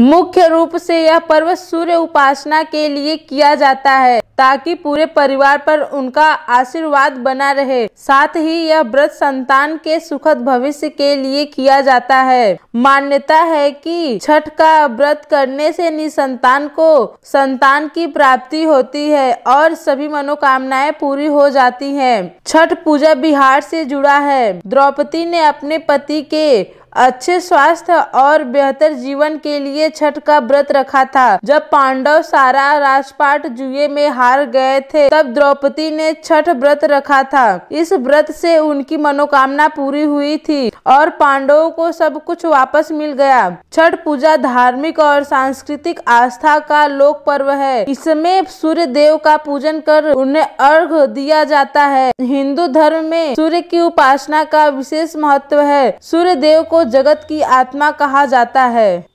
मुख्य रूप से यह पर्व सूर्य उपासना के लिए किया जाता है, ताकि पूरे परिवार पर उनका आशीर्वाद बना रहे। साथ ही यह व्रत संतान के सुखद भविष्य के लिए किया जाता है। मान्यता है कि छठ का व्रत करने से निसंतान को संतान की प्राप्ति होती है और सभी मनोकामनाएँ पूरी हो जाती हैं। छठ पूजा बिहार से जुड़ा है। द्रौपदी ने अपने पति के अच्छे स्वास्थ्य और बेहतर जीवन के लिए छठ का व्रत रखा था। जब पांडव सारा राजपाट जुए में हार गए थे, तब द्रौपदी ने छठ व्रत रखा था। इस व्रत से उनकी मनोकामना पूरी हुई थी और पांडवों को सब कुछ वापस मिल गया। छठ पूजा धार्मिक और सांस्कृतिक आस्था का लोक पर्व है। इसमें सूर्य देव का पूजन कर उन्हें अर्घ दिया जाता है। हिंदू धर्म में सूर्य की उपासना का विशेष महत्व है। सूर्य देव को जगत की आत्मा कहा जाता है।